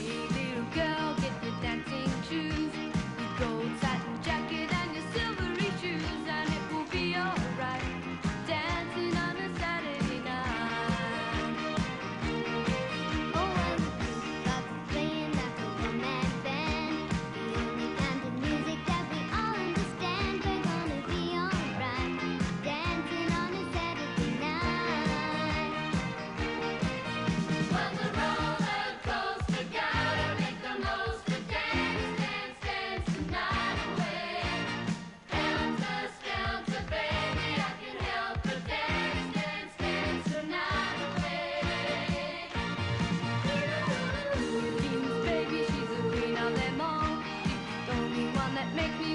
baby. that make me